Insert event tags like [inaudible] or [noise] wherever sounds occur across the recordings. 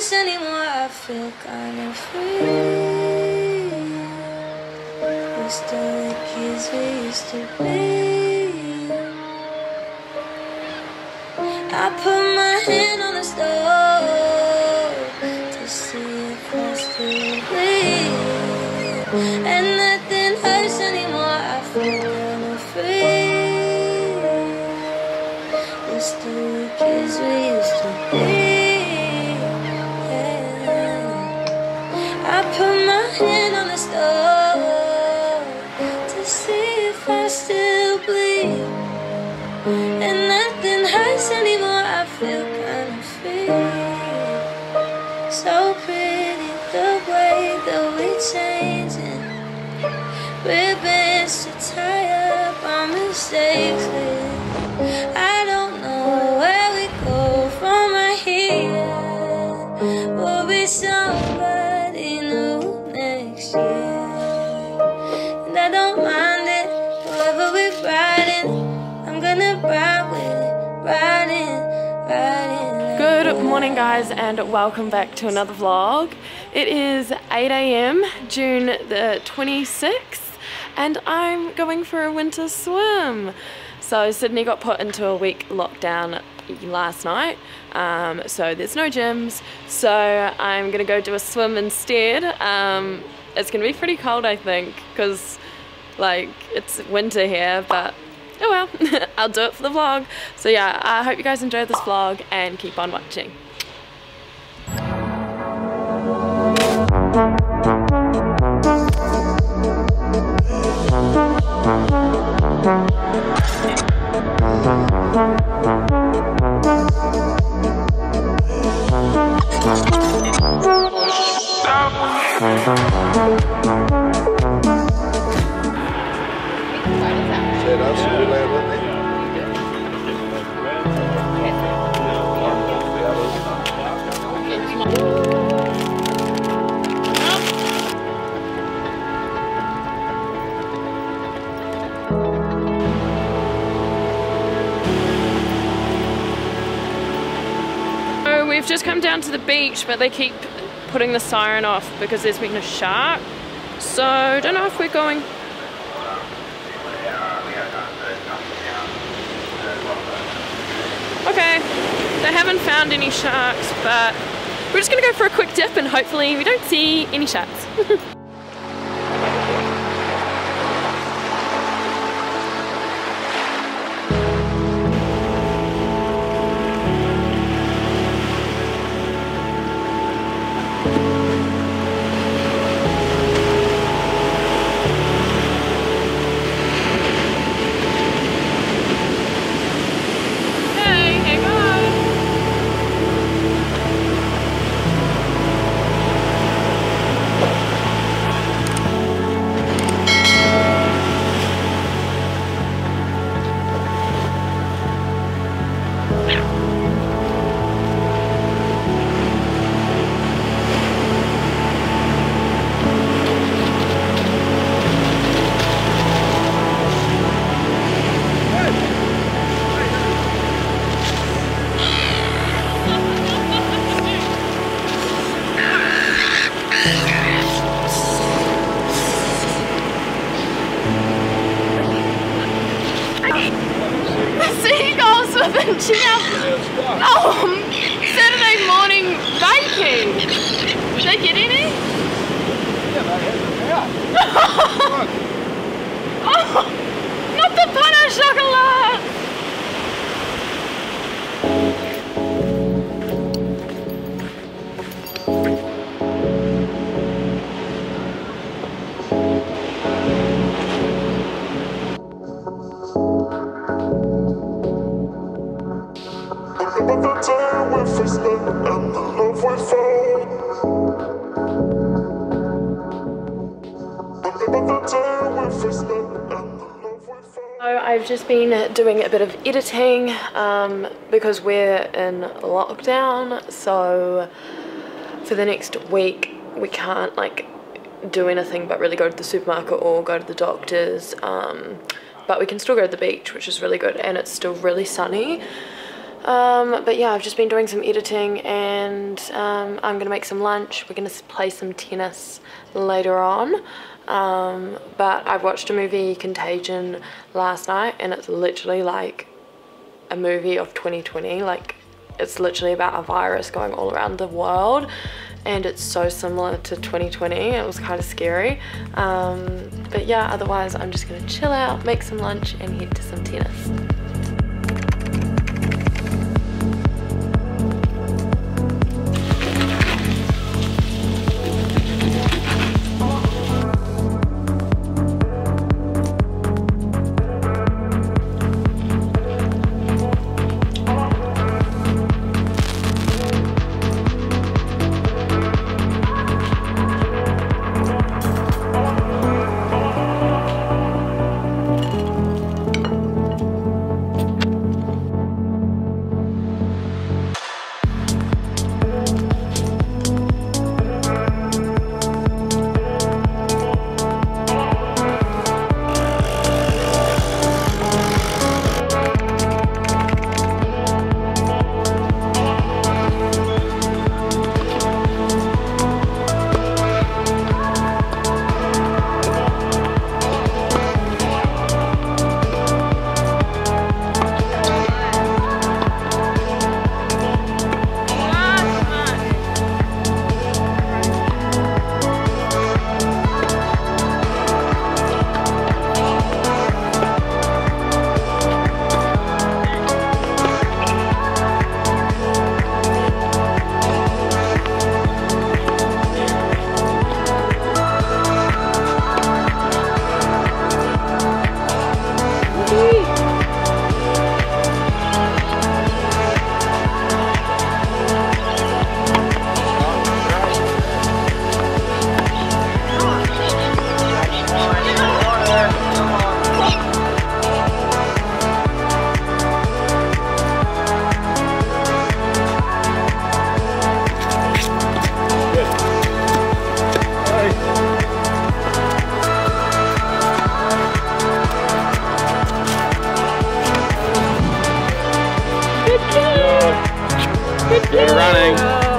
hurts anymore. I feel kinda free. We're still the kids we used to be. I put my hand on the stove to see if I still bleed. And nothing hurts anymore. I feel kinda free. We're still the kids we I don't know where we go from here. We'll be somebody new next year. And I don't mind it, we're riding. I'm gonna ride with it, riding, riding. Good morning, guys, and welcome back to another vlog. It is 8 a.m., June the 26th, and I'm going for a winter swim. So, Sydney got put into a week lockdown last night, um, so there's no gyms. So, I'm gonna go do a swim instead. Um, it's gonna be pretty cold, I think, because like it's winter here, but oh well, [laughs] I'll do it for the vlog. So yeah, I hope you guys enjoyed this vlog and keep on watching. Later, Nick. We've just come down to the beach, but they keep putting the siren off because there's been a shark. So don't know if we're going. Okay, they haven't found any sharks, but we're just gonna go for a quick dip and hopefully we don't see any sharks. [laughs] Baking. Did they get any? [laughs] oh, not the pan au chocolat. So I've just been doing a bit of editing um, because we're in lockdown. So for the next week, we can't like do anything but really go to the supermarket or go to the doctors. Um, but we can still go to the beach, which is really good, and it's still really sunny. Um, but yeah, I've just been doing some editing and um, I'm gonna make some lunch. We're gonna play some tennis later on. Um, but I watched a movie, Contagion, last night and it's literally like a movie of 2020. Like it's literally about a virus going all around the world and it's so similar to 2020 it was kind of scary. Um, but yeah otherwise I'm just gonna chill out make some lunch and head to some tennis Good running.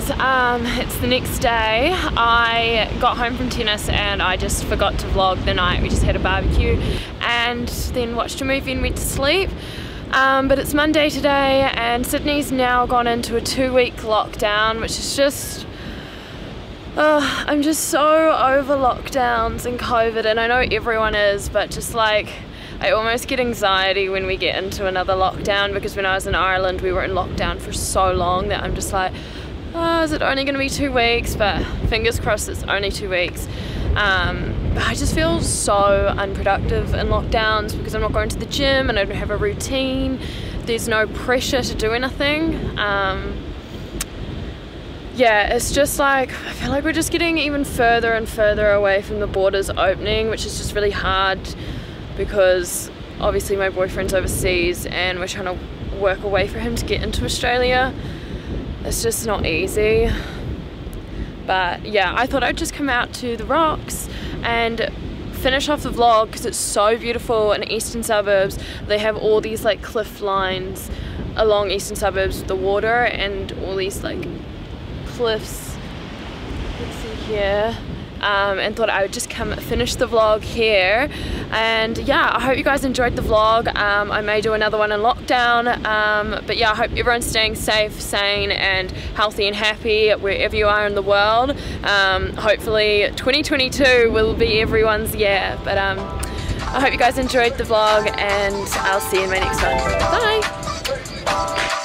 Guys, um, it's the next day. I got home from tennis and I just forgot to vlog the night. We just had a barbecue and then watched a movie and went to sleep. Um, but it's Monday today and Sydney's now gone into a two week lockdown which is just uh, I'm just so over lockdowns and COVID and I know everyone is but just like I almost get anxiety when we get into another lockdown because when I was in Ireland we were in lockdown for so long that I'm just like oh, is it only going to be two weeks? But fingers crossed it's only two weeks. Um, I just feel so unproductive in lockdowns because I'm not going to the gym and I don't have a routine. There's no pressure to do anything. Um, yeah, it's just like, I feel like we're just getting even further and further away from the borders opening, which is just really hard because obviously my boyfriend's overseas and we're trying to work a way for him to get into Australia. It's just not easy. But yeah, I thought I'd just come out to the rocks and finish off the vlog because it's so beautiful in eastern suburbs. They have all these like cliff lines along eastern suburbs with the water and all these like cliffs. Let's see here. Um, and thought I would just come finish the vlog here. And yeah I hope you guys enjoyed the vlog. Um, I may do another one in lockdown. Um, but yeah I hope everyone's staying safe sane and healthy and happy wherever you are in the world. Um, hopefully 2022 will be everyone's year. But um, I hope you guys enjoyed the vlog and I'll see you in my next one. Bye